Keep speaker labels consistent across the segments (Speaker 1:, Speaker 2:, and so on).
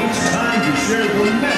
Speaker 1: It's time to share the magic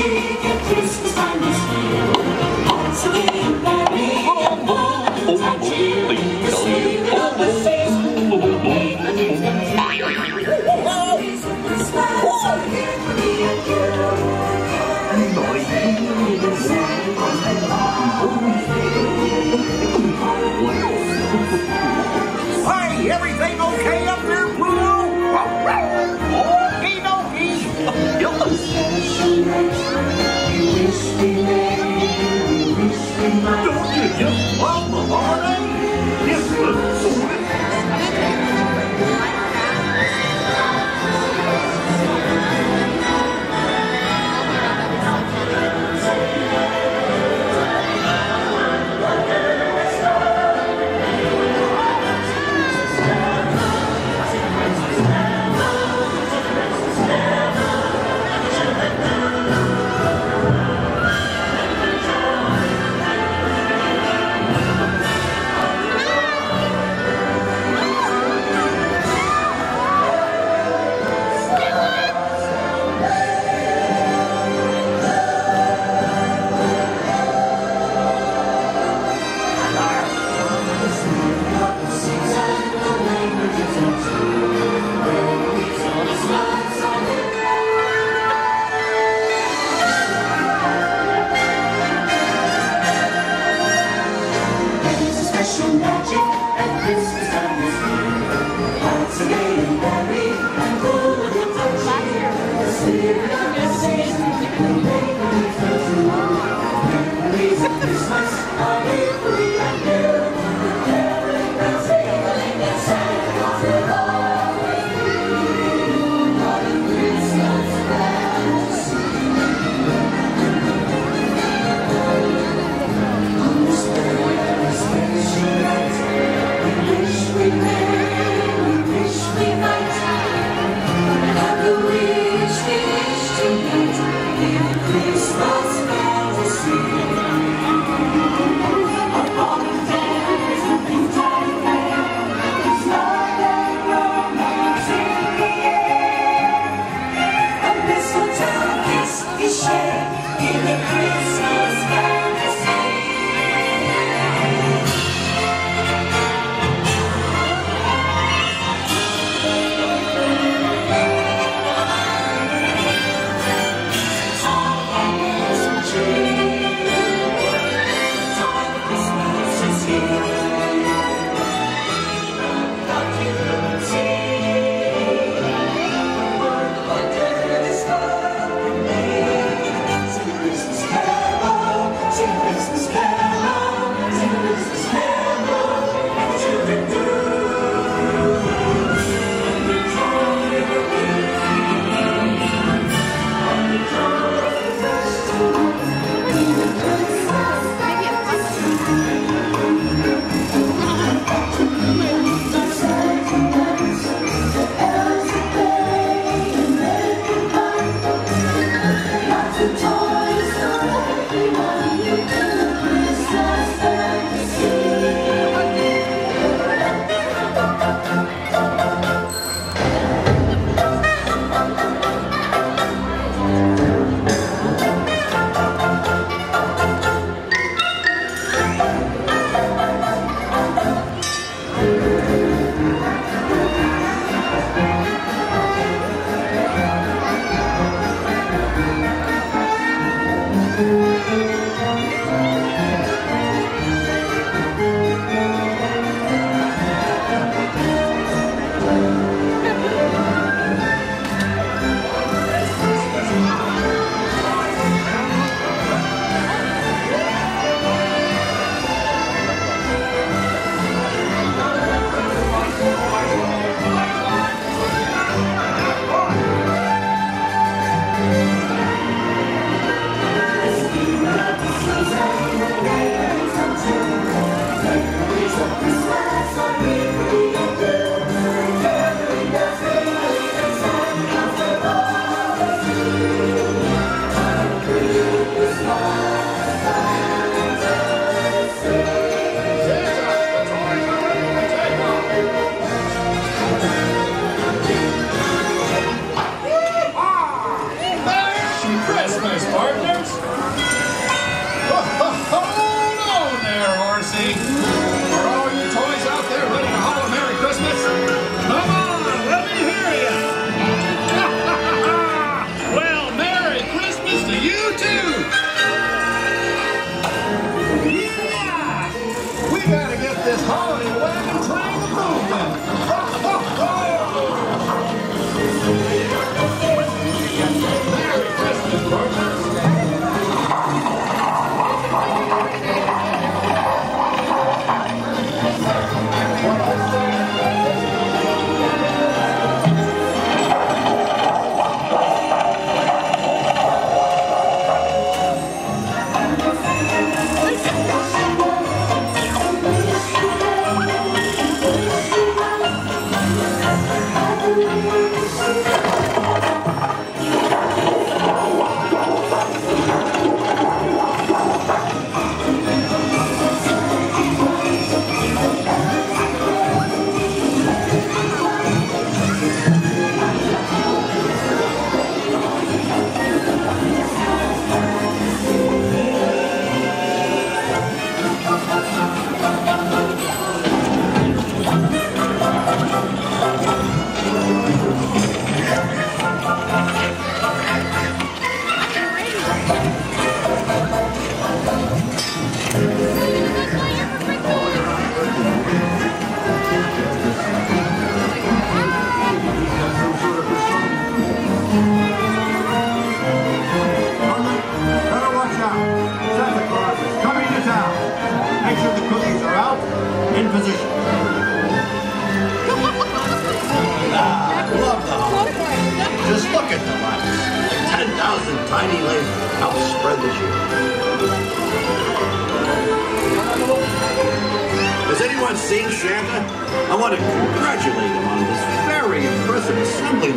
Speaker 2: and Christmas time is here. Senhor.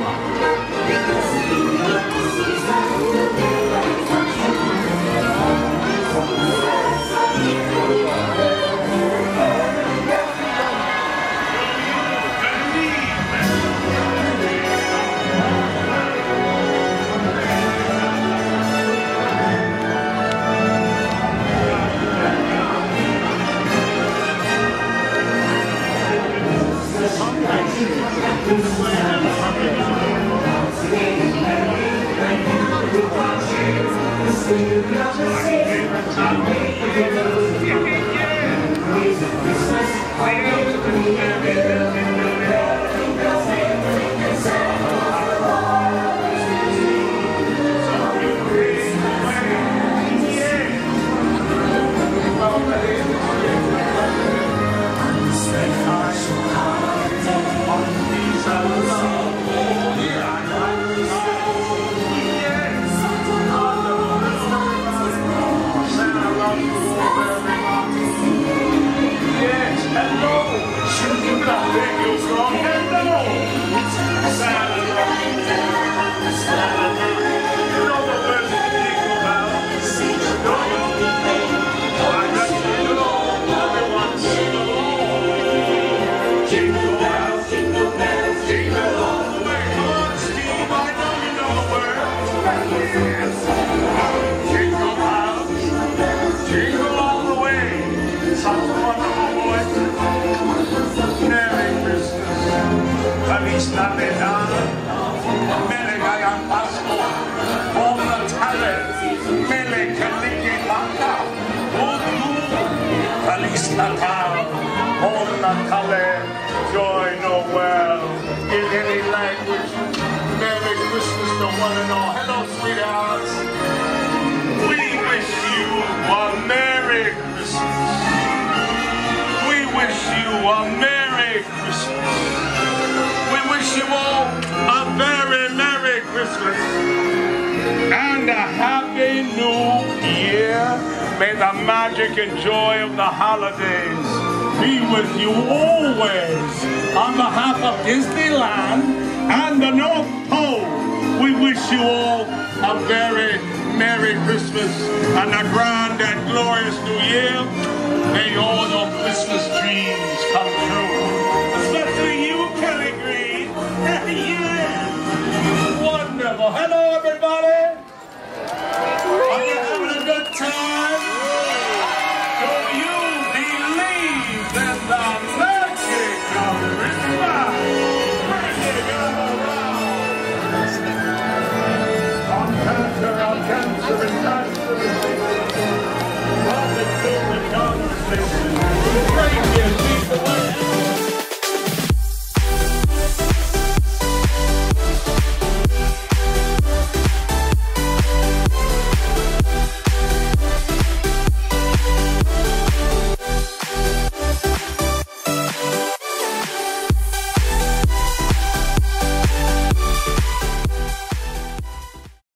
Speaker 2: 了。Thank you. Christmas and a Happy New Year. May the magic and joy of the holidays be with you always. On behalf of Disneyland and the North Pole, we wish you all a very Merry Christmas and a grand and glorious New Year. May all your Christmas dreams come Well, hello everybody. Hope you're having a good time.